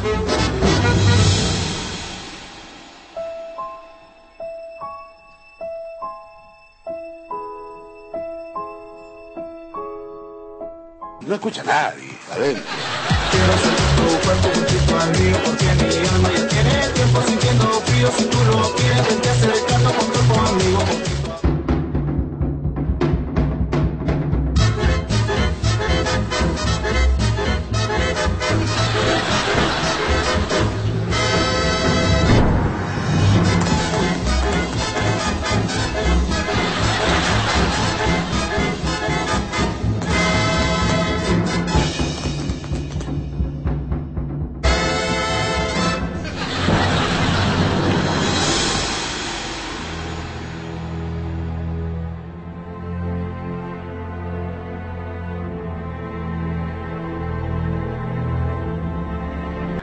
No escucha a nadie, a ver. Quiero ser tu cuerpo, un al mío, porque mi alma ya tiene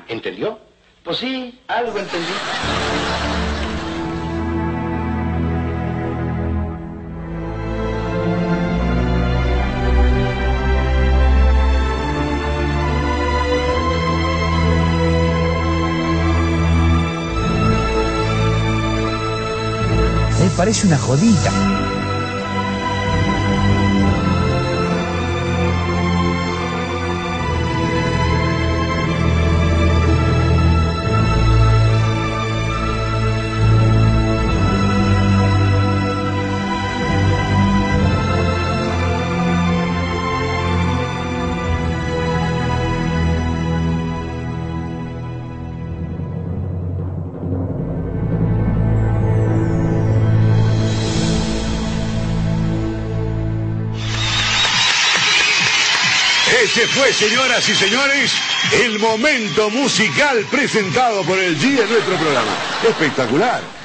¿Entendió? Pues sí, algo entendí. Me parece una jodita. Ese fue, señoras y señores, el momento musical presentado por el G en nuestro programa. Espectacular.